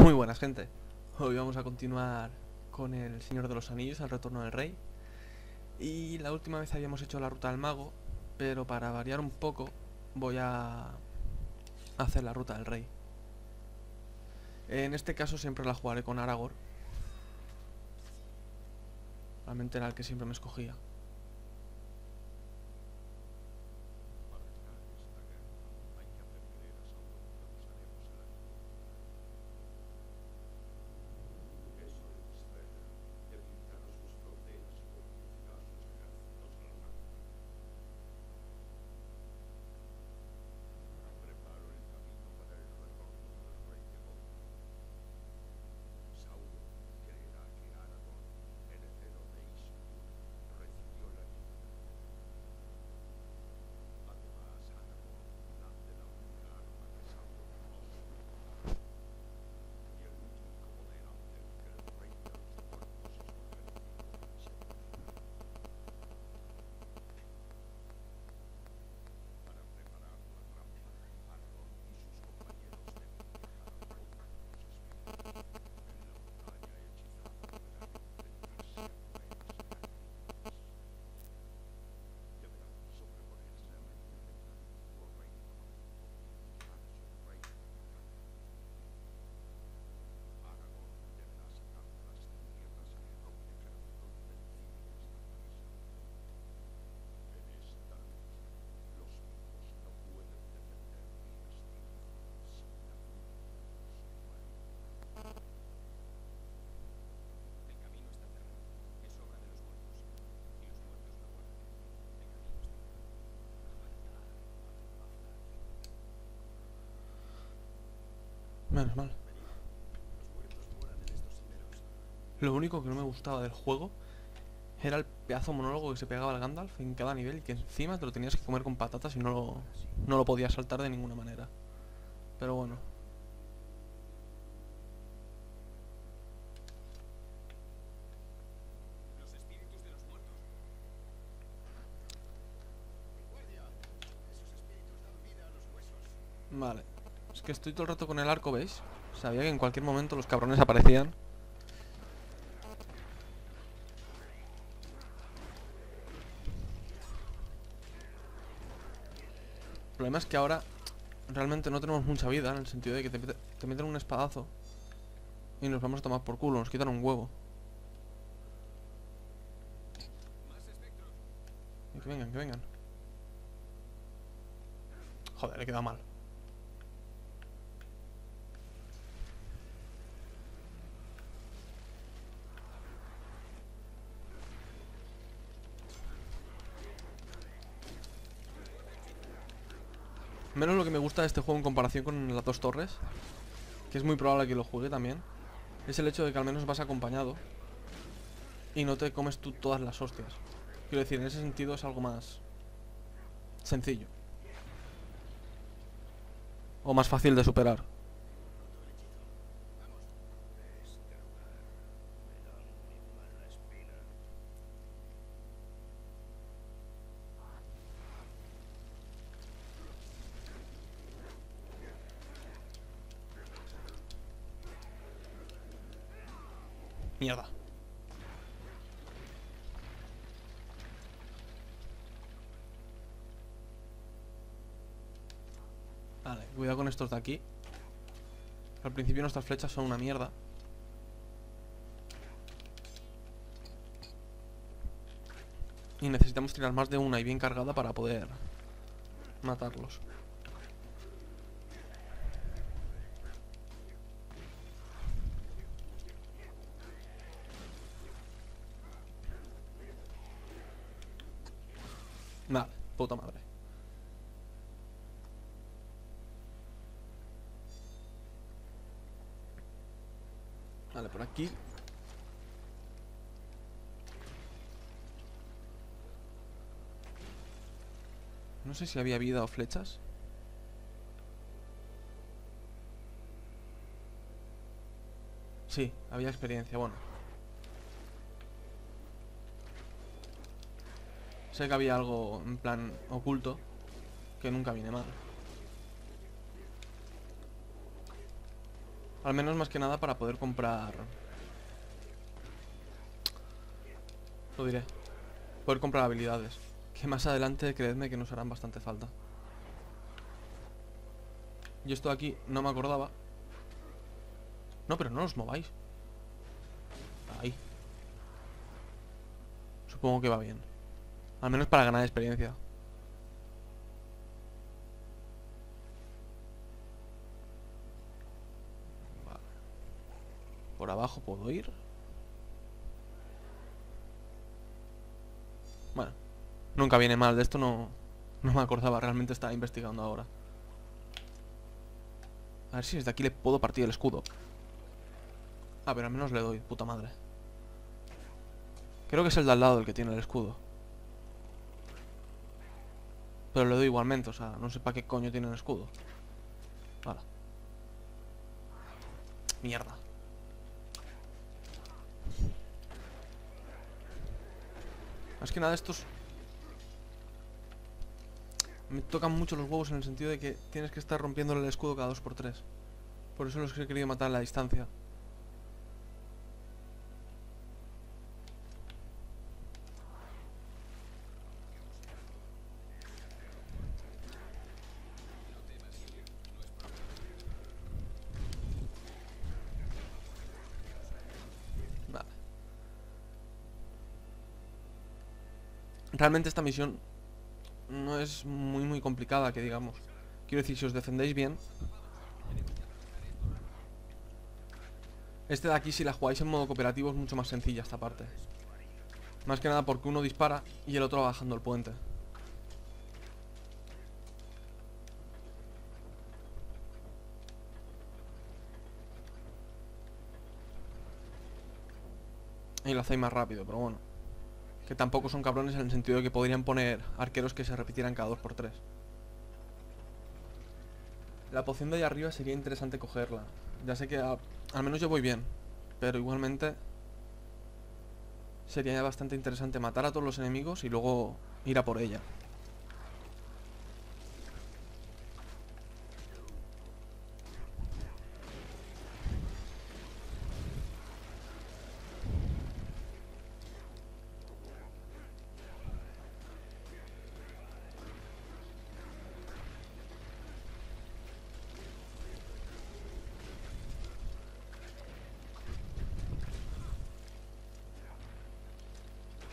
Muy buenas gente, hoy vamos a continuar con el Señor de los Anillos, el retorno del rey. Y la última vez habíamos hecho la ruta del mago, pero para variar un poco voy a hacer la ruta del rey. En este caso siempre la jugaré con Aragorn. Realmente era el que siempre me escogía Lo único que no me gustaba del juego era el pedazo monólogo que se pegaba al Gandalf en cada nivel y que encima te lo tenías que comer con patatas y no lo, no lo podías saltar de ninguna manera. Pero bueno. Vale. Es que estoy todo el rato con el arco, ¿veis? Sabía que en cualquier momento los cabrones aparecían. El problema es que ahora realmente no tenemos mucha vida, en el sentido de que te, te meten un espadazo y nos vamos a tomar por culo, nos quitan un huevo. que vengan, que vengan. Joder, he quedado mal. Menos lo que me gusta de este juego en comparación con las dos torres Que es muy probable que lo juegue también Es el hecho de que al menos vas acompañado Y no te comes tú todas las hostias. Quiero decir, en ese sentido es algo más Sencillo. O más fácil de superar Mierda. Vale, cuidado con estos de aquí. Al principio nuestras flechas son una mierda. Y necesitamos tirar más de una y bien cargada para poder matarlos. Vale, puta madre. Vale, por aquí. No sé si había vida o flechas. Sí, había experiencia, bueno. Sé que había algo en plan oculto que nunca viene mal. Al menos más que nada para poder comprar... Lo diré. Poder comprar habilidades. Que más adelante, creedme que nos harán bastante falta. Y esto de aquí no me acordaba. No, pero no os mováis. Ahí. Supongo que va bien. Al menos para ganar experiencia. Por abajo puedo ir. Bueno. Nunca viene mal. De esto no, no me acordaba. Realmente estaba investigando ahora. A ver si desde aquí le puedo partir el escudo. Ah, pero al menos le doy, puta madre. Creo que es el de al lado el que tiene el escudo. Pero le doy igualmente, o sea, no sé para qué coño tiene el escudo. Vale. Mierda. Más que nada estos... Me tocan mucho los huevos en el sentido de que tienes que estar rompiéndole el escudo cada dos por tres. Por eso los he querido matar a la distancia. Realmente esta misión no es muy muy complicada, que digamos. Quiero decir, si os defendéis bien... Este de aquí, si la jugáis en modo cooperativo, es mucho más sencilla esta parte. Más que nada porque uno dispara y el otro va bajando el puente. Y lo hacéis más rápido, pero bueno. Que tampoco son cabrones en el sentido de que podrían poner arqueros que se repitieran cada 2x3. La poción de ahí arriba sería interesante cogerla. Ya sé que al menos yo voy bien. Pero igualmente sería bastante interesante matar a todos los enemigos y luego ir a por ella.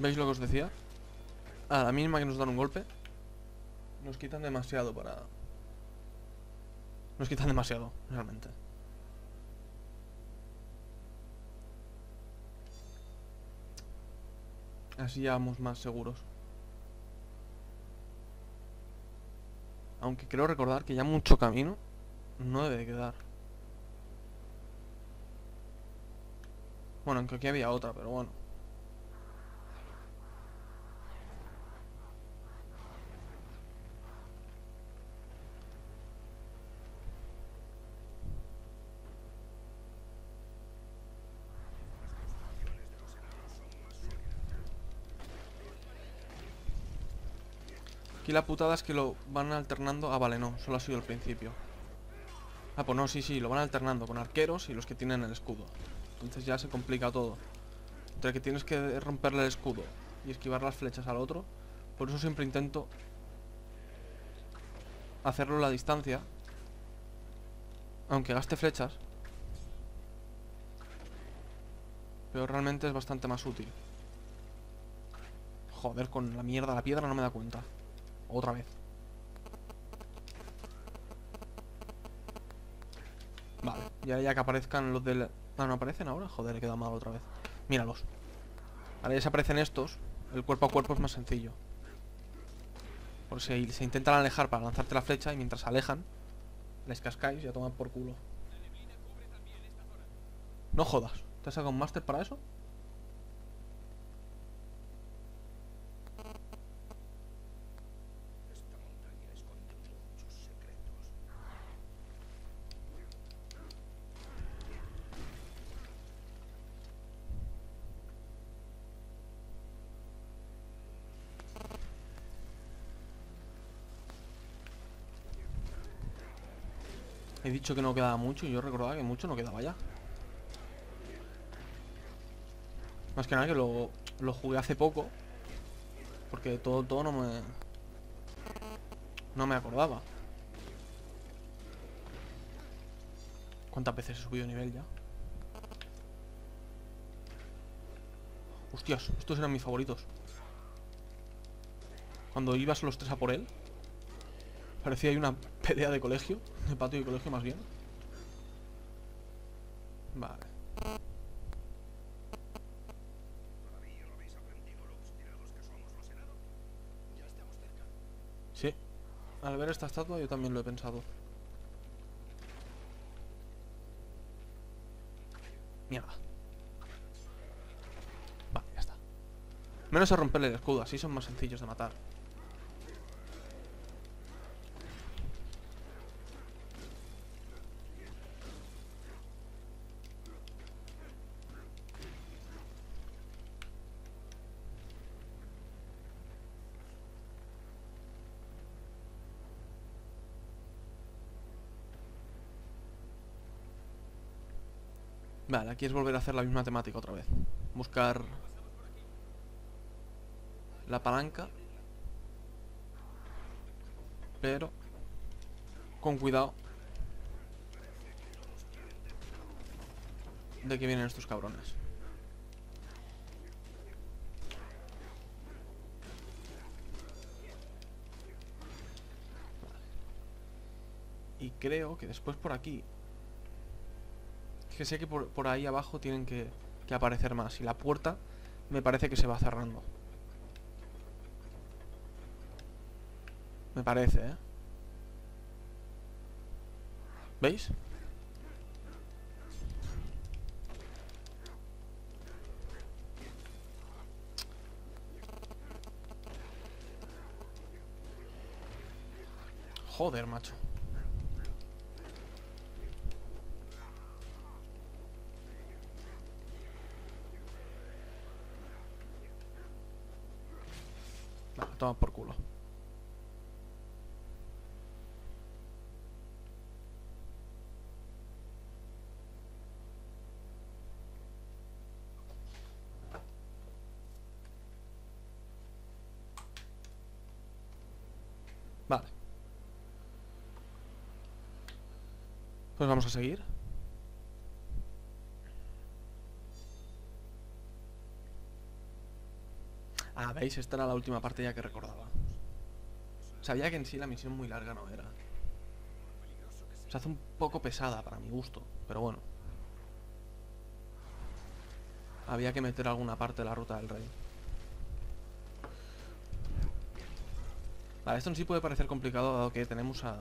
¿Veis lo que os decía? A la mínima que nos dan un golpe Nos quitan demasiado para... Nos quitan demasiado, realmente. Así ya vamos más seguros. Aunque quiero recordar que ya mucho camino No debe quedar. Bueno, aunque aquí había otra, pero bueno Aquí la putada es que lo van alternando... Ah, vale, no, solo ha sido el principio. Ah, pues no, sí, sí, lo van alternando con arqueros y los que tienen el escudo. Entonces ya se complica todo. Entre que tienes que romperle el escudo y esquivar las flechas al otro Por eso siempre intento hacerlo a la distancia. Aunque gaste flechas. Pero realmente es bastante más útil. Joder, con la mierda la piedra no me da cuenta otra vez. Vale, ya, ya que aparezcan los del... Ah, no aparecen ahora. Joder, he quedado mal otra vez. Míralos. Ahora ya se aparecen estos. El cuerpo a cuerpo es más sencillo. Por si se intentan alejar para lanzarte la flecha y mientras se alejan, les cascáis y a tomar por culo. No jodas. ¿Te has sacado un máster para eso? He dicho que no quedaba mucho y yo recordaba que mucho no quedaba ya. Más que nada que lo, lo jugué hace poco. Porque todo, todo no me... No me acordaba. ¿Cuántas veces he subido nivel ya? Hostias, estos eran mis favoritos. Cuando ibas los tres a por él. Parecía ahí una pelea de colegio. De patio de colegio más bien. Vale. Sí. Al ver esta estatua yo también lo he pensado. Mierda. Vale, ya está. Menos a romperle el escudo, así son más sencillos de matar. Vale, aquí es volver a hacer la misma temática otra vez. Buscar la palanca. Pero con cuidado de que vienen estos cabrones. Y creo que después por aquí que sé que por, ahí abajo tienen que, que aparecer más. Y la puerta me parece que se va cerrando. Me parece, ¿eh? ¿Veis? Joder, macho. Toma por culo. Vale. Pues vamos a seguir. Veis, esta era la última parte ya que recordaba. Sabía que en sí la misión muy larga no era. Se hace un poco pesada para mi gusto, pero bueno. Había que meter alguna parte de la ruta del rey. Vale, esto en sí puede parecer complicado dado que tenemos a...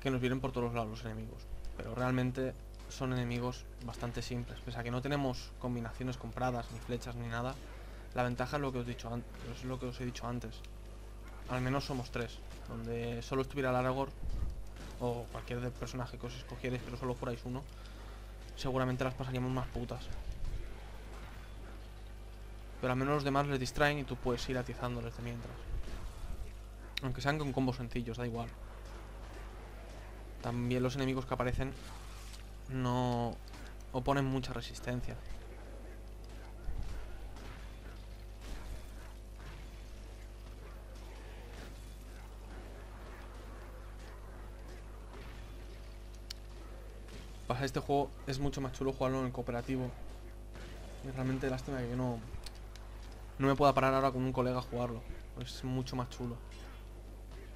Que nos vienen por todos lados los enemigos. Pero realmente son enemigos bastante simples. Pese a que no tenemos combinaciones compradas, ni flechas, ni nada, la ventaja es lo que os he dicho, antes. Al menos somos tres. Donde solo estuviera el o cualquier personaje que os escogierais, pero solo fuerais uno, seguramente las pasaríamos más putas. Pero al menos los demás les distraen y tú puedes ir atizándoles de mientras. Aunque sean con combos sencillos, da igual. También los enemigos que aparecen no oponen mucha resistencia. Pasa este juego es mucho más chulo jugarlo en el cooperativo. Y realmente lástima que no no me pueda parar ahora con un colega a jugarlo. Es mucho más chulo.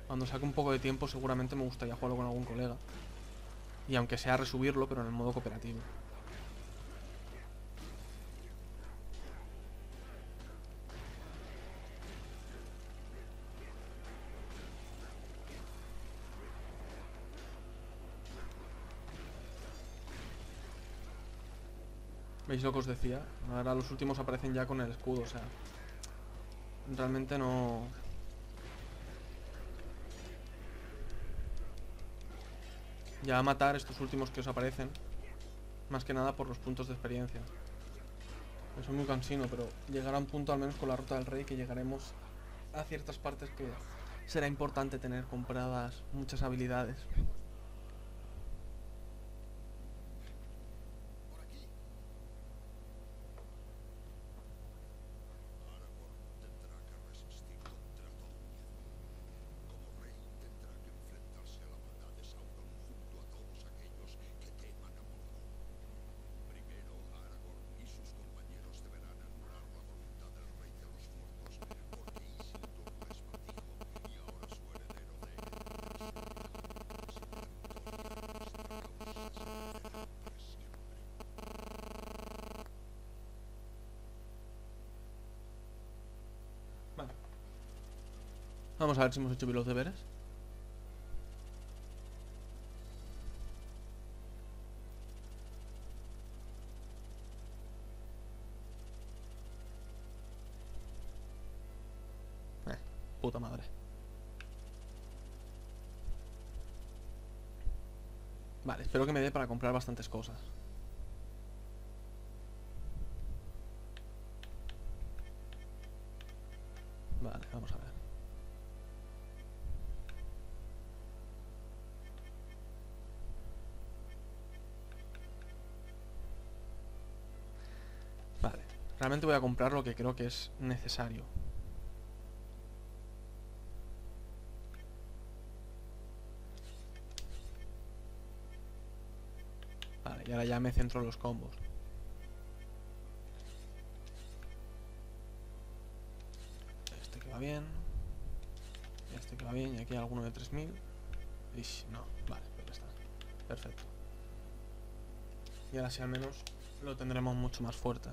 Cuando saque un poco de tiempo seguramente me gustaría jugarlo con algún colega. Y aunque sea resubirlo, pero en el modo cooperativo. ¿Veis lo que os decía? Ahora los últimos aparecen ya con el escudo, o sea... Realmente no... Ya a matar estos últimos que os aparecen Más que nada por los puntos de experiencia Eso es muy cansino, pero llegará un punto al menos con la ruta del rey Que llegaremos a ciertas partes que será importante tener compradas muchas habilidades. Vamos a ver si hemos hecho bien los deberes. Eh, puta madre. Vale, espero que me dé para comprar bastantes cosas. Vale, vamos a ver. Realmente voy a comprar lo que creo que es necesario. Vale, y ahora ya me centro en los combos. Este que va bien. Este que va bien. Y aquí alguno de 3000. Ish, no, vale, pues. Perfecto. Y ahora sí al menos lo tendremos mucho más fuerte.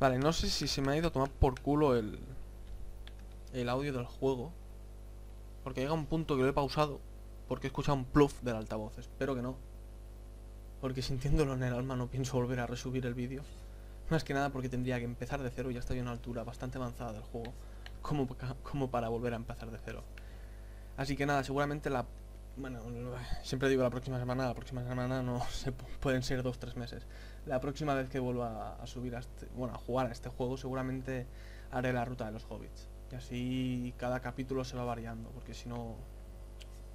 Vale, no sé si se me ha ido a tomar por culo el, el audio del juego. Porque llega un punto que lo he pausado porque he escuchado un pluff del altavoz. Espero que no. Porque sintiéndolo en el alma no pienso volver a resubir el vídeo. Más que nada porque tendría que empezar de cero. Ya estoy a una altura bastante avanzada del juego. Como, como para volver a empezar de cero. Así que nada, seguramente la... Bueno, siempre digo la próxima semana. La próxima semana no se pueden ser dos, tres meses. La próxima vez que vuelva a subir a este... Bueno, a jugar a este juego seguramente haré la ruta de los hobbits. Y así cada capítulo se va variando. Porque si no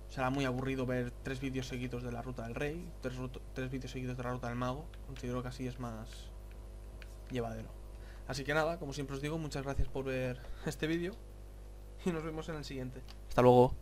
será muy aburrido ver tres vídeos seguidos de la ruta del rey, tres, tres vídeos seguidos de la ruta del mago. Considero que así es más llevadero. Así que nada, como siempre os digo, muchas gracias por ver este vídeo y nos vemos en el siguiente. Hasta luego.